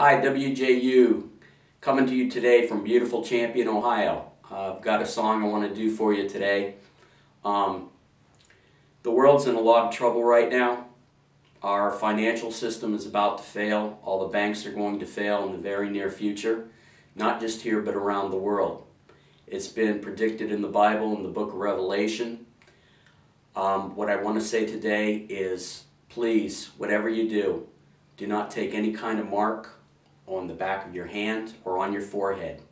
Hi, WJU, coming to you today from beautiful Champion, Ohio. Uh, I've got a song I want to do for you today. Um, the world's in a lot of trouble right now. Our financial system is about to fail. All the banks are going to fail in the very near future, not just here but around the world. It's been predicted in the Bible in the book of Revelation. Um, what I want to say today is please, whatever you do, do not take any kind of mark on the back of your hand or on your forehead.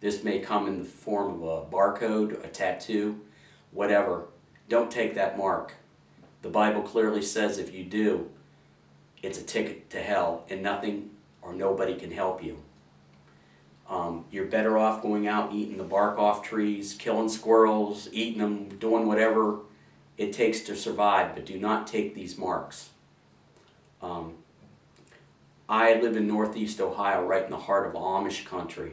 This may come in the form of a barcode, a tattoo, whatever. Don't take that mark. The Bible clearly says if you do, it's a ticket to hell and nothing or nobody can help you. Um, you're better off going out eating the bark off trees, killing squirrels, eating them, doing whatever it takes to survive, but do not take these marks. Um, I live in northeast Ohio, right in the heart of Amish country.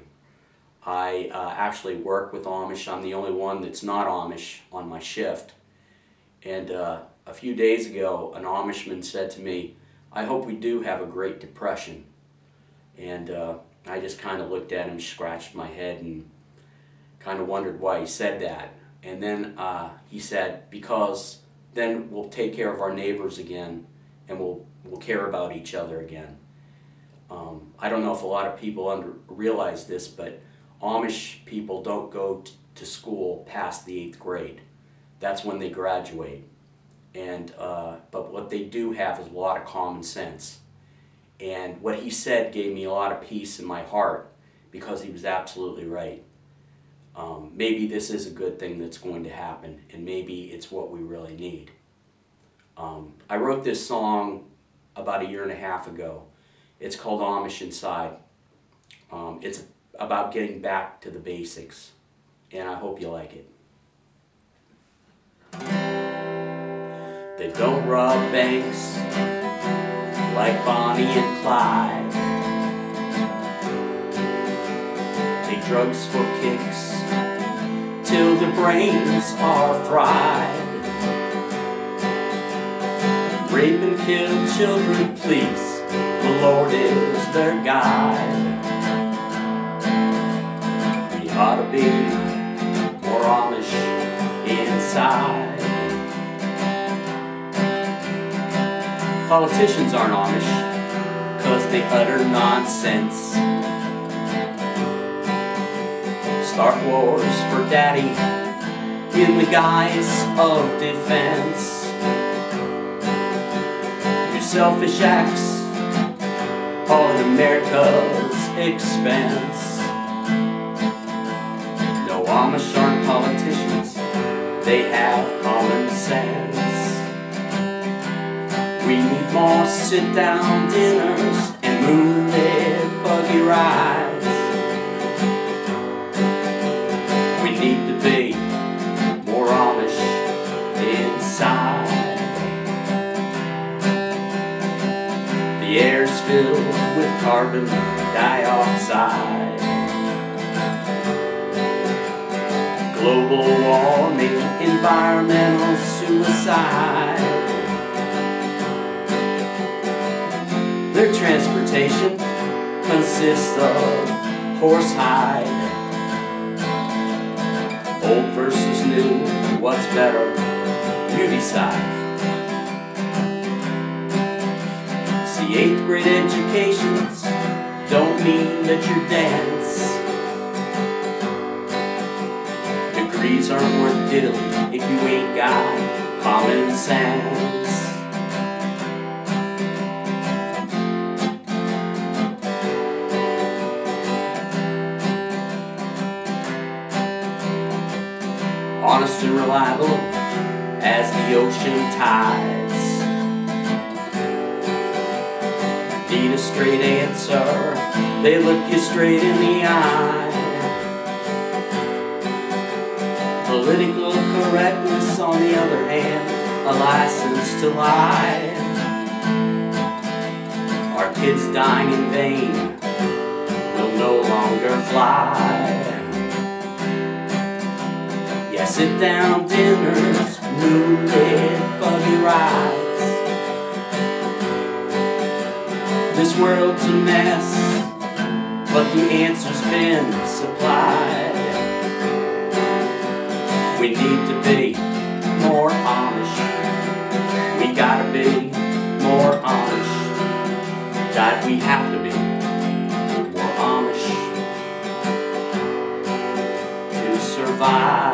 I uh, actually work with Amish. I'm the only one that's not Amish on my shift. And uh, a few days ago, an Amishman said to me, I hope we do have a Great Depression. And uh, I just kind of looked at him, scratched my head, and kind of wondered why he said that. And then uh, he said, because then we'll take care of our neighbors again and we'll, we'll care about each other again. Um, I don't know if a lot of people under, realize this, but Amish people don't go to school past the eighth grade. That's when they graduate. And uh, but what they do have is a lot of common sense. And what he said gave me a lot of peace in my heart because he was absolutely right. Um, maybe this is a good thing that's going to happen, and maybe it's what we really need. Um, I wrote this song about a year and a half ago it's called Amish Inside. Um, it's about getting back to the basics, and I hope you like it. They don't rob banks like Bonnie and Clyde. Take drugs for kicks till their brains are fried. Rape and kill children, please Lord is their guide. We ought to be more Amish inside. Politicians aren't Amish because they utter nonsense. Start wars for daddy in the guise of defense. Your selfish acts on America's expense. No Amish aren't politicians, they have common sense. We need more sit-down dinners and moonlit buggy rides. Filled with carbon dioxide. Global warming, environmental suicide. Their transportation consists of horsehide. Old versus new, what's better? You decide. Eighth grade educations don't mean that you're dance. Degrees aren't worth diddly if you ain't got common sense. Honest and reliable as the ocean tide. A straight answer. They look you straight in the eye. Political correctness, on the other hand, a license to lie. Our kids dying in vain will no longer fly. Yeah, sit down dinners, moonlit buggy rides. This world's a mess, but the answer's been supplied. We need to be more Amish. We gotta be more Amish. God, we have to be more Amish to survive.